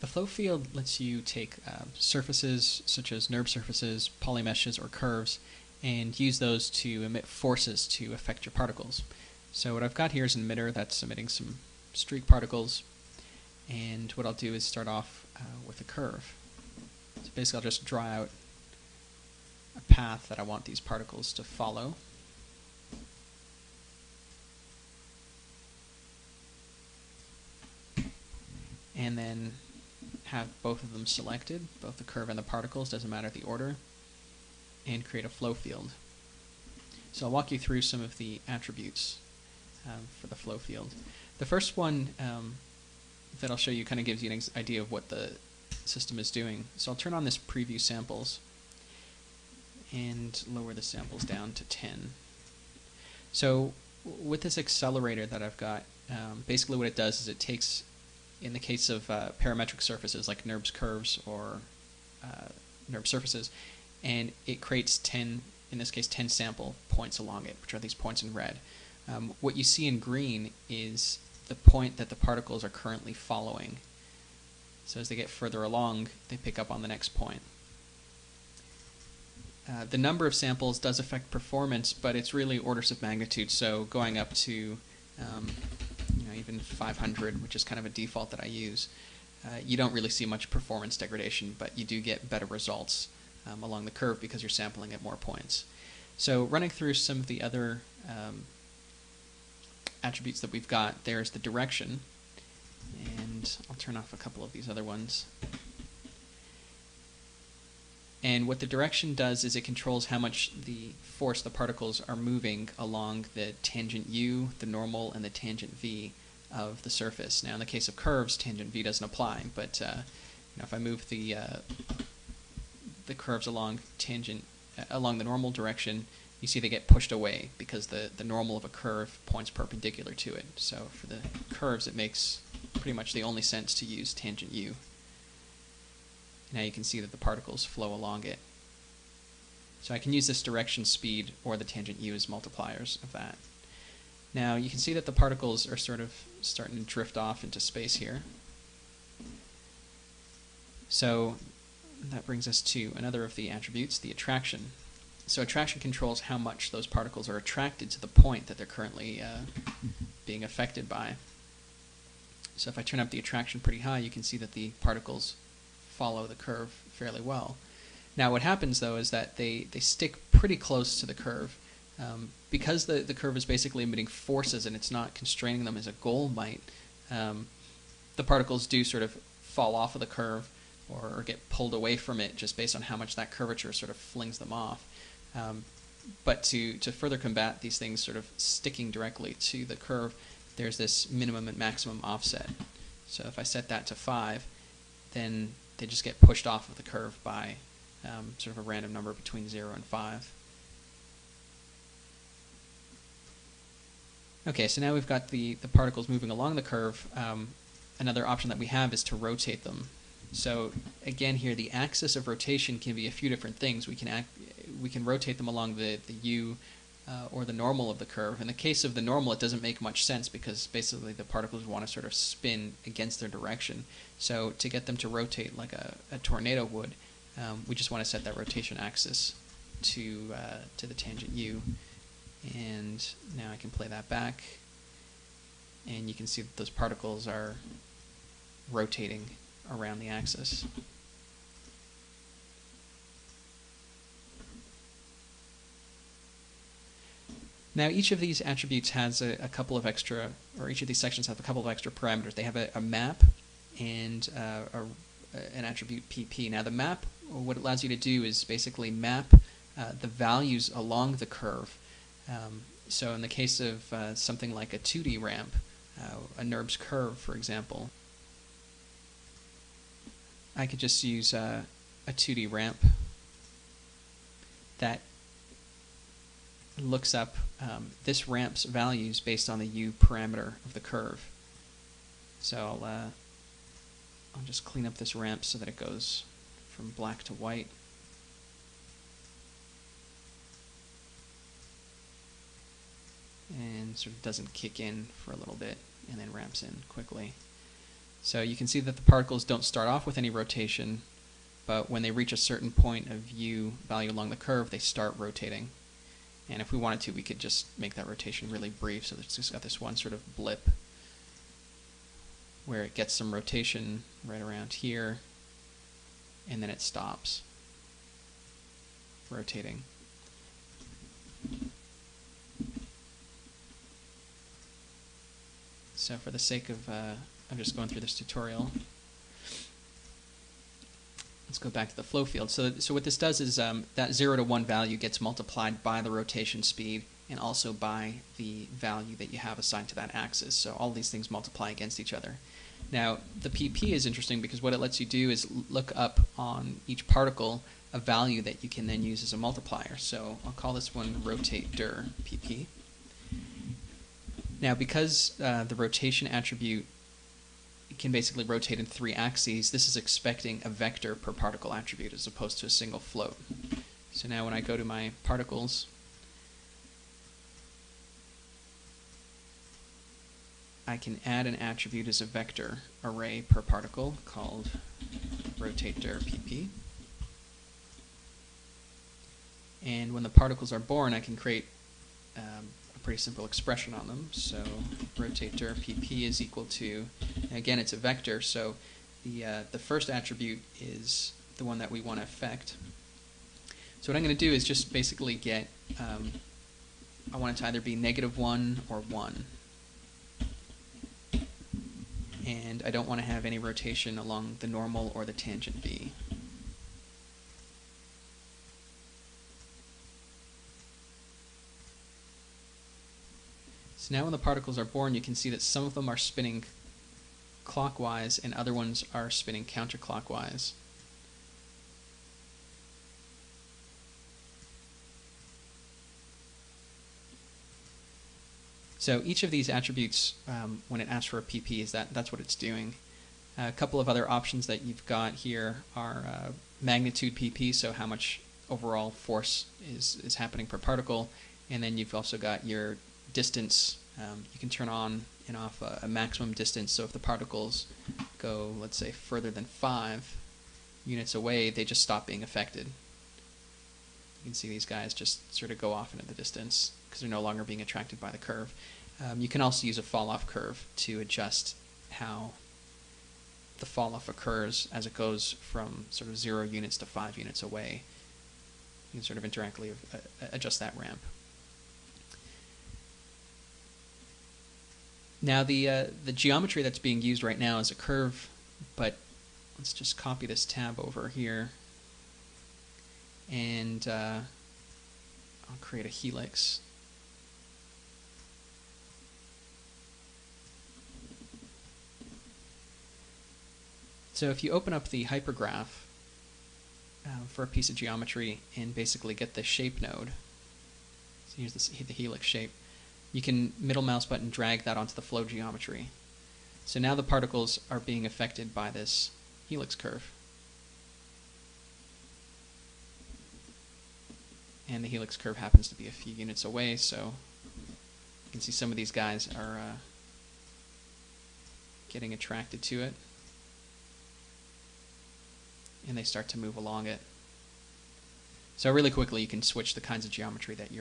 The flow field lets you take uh, surfaces such as NURB surfaces, polymeshes, or curves and use those to emit forces to affect your particles. So what I've got here is an emitter that's emitting some streak particles and what I'll do is start off uh, with a curve. So basically I'll just draw out a path that I want these particles to follow. And then have both of them selected, both the curve and the particles, doesn't matter the order, and create a flow field. So I'll walk you through some of the attributes um, for the flow field. The first one um, that I'll show you kind of gives you an idea of what the system is doing. So I'll turn on this preview samples and lower the samples down to 10. So with this accelerator that I've got, um, basically what it does is it takes in the case of uh, parametric surfaces like NURBS curves or uh, surfaces, and it creates 10, in this case 10 sample points along it, which are these points in red. Um, what you see in green is the point that the particles are currently following. So as they get further along, they pick up on the next point. Uh, the number of samples does affect performance, but it's really orders of magnitude. So going up to um, even 500, which is kind of a default that I use, uh, you don't really see much performance degradation, but you do get better results um, along the curve because you're sampling at more points. So running through some of the other um, attributes that we've got, there's the direction, and I'll turn off a couple of these other ones. And what the direction does is it controls how much the force the particles are moving along the tangent u, the normal, and the tangent v of the surface. Now, in the case of curves, tangent v doesn't apply, but uh, you know, if I move the uh, the curves along tangent uh, along the normal direction, you see they get pushed away because the the normal of a curve points perpendicular to it. So for the curves, it makes pretty much the only sense to use tangent u. Now you can see that the particles flow along it. So I can use this direction speed or the tangent u as multipliers of that. Now you can see that the particles are sort of starting to drift off into space here. So that brings us to another of the attributes, the attraction. So attraction controls how much those particles are attracted to the point that they're currently uh, being affected by. So if I turn up the attraction pretty high, you can see that the particles follow the curve fairly well. Now what happens though is that they, they stick pretty close to the curve um, because the, the curve is basically emitting forces and it's not constraining them as a goal might, um, the particles do sort of fall off of the curve or, or, get pulled away from it just based on how much that curvature sort of flings them off. Um, but to, to further combat these things sort of sticking directly to the curve, there's this minimum and maximum offset. So if I set that to 5, then they just get pushed off of the curve by um, sort of a random number between 0 and 5. Okay, so now we've got the, the particles moving along the curve. Um, another option that we have is to rotate them. So again here, the axis of rotation can be a few different things. We can act, we can rotate them along the, the u uh, or the normal of the curve. In the case of the normal, it doesn't make much sense because basically the particles want to sort of spin against their direction. So to get them to rotate like a, a tornado would, um, we just want to set that rotation axis to uh, to the tangent u and now I can play that back and you can see that those particles are rotating around the axis. Now each of these attributes has a, a, couple of extra, or each of these sections have a couple of extra parameters. They have a, a map and uh, a, an attribute pp. Now the map, what it allows you to do is basically map uh, the values along the curve um, so in the case of uh, something like a 2D ramp, uh, a NURBS curve, for example, I could just use uh, a 2D ramp that looks up um, this ramp's values based on the u parameter of the curve. So I'll, uh, I'll just clean up this ramp so that it goes from black to white. Sort of doesn't kick in for a little bit and then ramps in quickly. So you can see that the particles don't start off with any rotation, but when they reach a certain point of u value along the curve, they start rotating. And if we wanted to, we could just make that rotation really brief, so it's just got this one sort of blip where it gets some rotation right around here, and then it stops rotating. So for the sake of, uh, I'm just going through this tutorial. Let's go back to the flow field. So, so what this does is um, that 0 to 1 value gets multiplied by the rotation speed and also by the value that you have assigned to that axis. So all these things multiply against each other. Now, the PP is interesting because what it lets you do is look up on each particle a value that you can then use as a multiplier. So I'll call this one rotate dir PP. Now, because uh, the rotation attribute can basically rotate in three axes, this is expecting a vector per particle attribute as opposed to a single float. So now when I go to my particles, I can add an attribute as a vector array per particle called rotate dir pp. And when the particles are born, I can create um, pretty simple expression on them. So rotate dir pp is equal to, again, it's a vector, so the, uh, the first attribute is the one that we want to affect. So what I'm going to do is just basically get, um, I want it to either be negative 1 or 1 and I don't want to have any rotation along the normal or the tangent v. So now when the particles are born, you can see that some of them are spinning clockwise and other ones are spinning counterclockwise. So each of these attributes, um, when it asks for a PP, is that that's what it's doing. A couple of other options that you've got here are uh, magnitude PP, so how much overall force is, is happening per particle, and then you've also got your distance. Um, you can turn on and off a, a, maximum distance, so if the particles go, let's say, further than 5 units away, they just stop being affected. You can see these guys just sort of go off into the distance because they're no longer being attracted by the curve. Um, you can also use a fall-off curve to adjust how the fall-off occurs as it goes from sort of zero units to five units away. You can sort of interactively uh, adjust that ramp. Now the uh, the geometry that's being used right now is a curve, but let's just copy this tab over here, and uh, I'll create a helix. So if you open up the hypergraph uh, for a piece of geometry and basically get the shape node, so here's the, the helix shape, you can middle mouse button drag that onto the flow geometry. So now the particles are being affected by this helix curve. And the helix curve happens to be a few units away, so you can see some of these guys are uh, getting attracted to it and they start to move along it. So really quickly, you can switch the kinds of geometry that you're